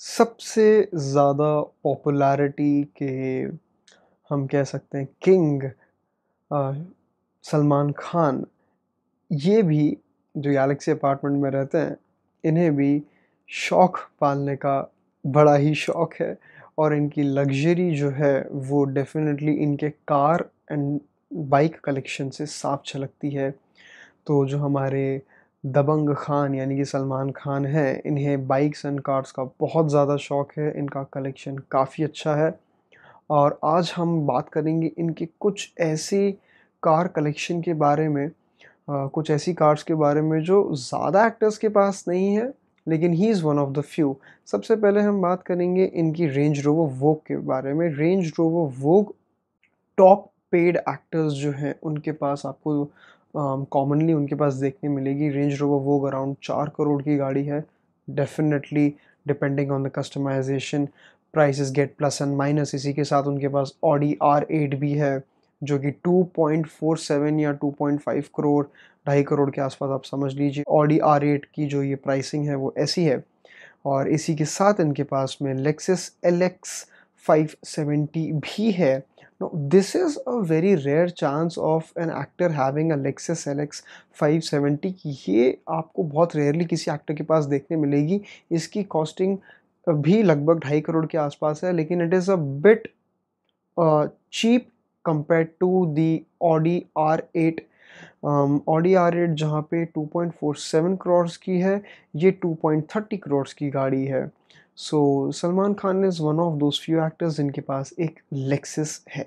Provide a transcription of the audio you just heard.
सबसे ज़्यादा पॉपुलैरिटी के हम कह सकते हैं किंग सलमान खान, ये भी जो गैलेक्सी अपार्टमेंट में रहते हैं, इन्हें भी शौक़ पालने का बड़ा ही शौक़ है और इनकी लग्ज़री जो है वो डेफ़िनेटली इनके कार एंड बाइक कलेक्शन से साफ़ छलकती है। तो जो हमारे दबंग खान यानी कि सलमान खान हैं इन्हें बाइक्स एंड कार्स का बहुत ज़्यादा शौक़ है इनका कलेक्शन काफ़ी अच्छा है। और आज हम बात करेंगे इनके कुछ ऐसी कार कलेक्शन के बारे में आ, कुछ ऐसी कार्स के बारे में जो ज़्यादा एक्टर्स के पास नहीं है लेकिन he is one of the few सबसे पहले हम बात करेंगे इनकी रेंज रोवो वोग के बारे में। Range Rover Vogue top paid actors जो हैं उनके पास आपको कॉमनली um, उनके पास देखने मिलेगी। रेंज रोवर वो अराउंड चार करोड़ की गाड़ी है। Definitely depending on the customisation prices get plus and minus इसी के साथ उनके पास ऑडी आर एट भी है जो कि 2.47 या 2.5 करोड़ ढाई करोड़ के आसपास आप समझ लीजिए। ऑडी आर एट की जो ये प्राइसिंग है वो ऐसी है। और इसी के साथ इनके पास में Lexus L X five seventy भी है। Now, this is a very rare chance of an actor having a Lexus LX 570 कि ये आपको बहुत रेयरली किसी एक्टर के पास देखने मिलेगी। इसकी कॉस्टिंग भी लगभग ढाई करोड़ के आसपास है लेकिन it is a bit cheap compare to the Audi R eight Audi R eight जहाँ पे 2.47 करोड़ की है, ये 2.30 करोड़ की गाड़ी है। So Salman Khan is one of those few actors जिनके पास एक लेक्सिस है।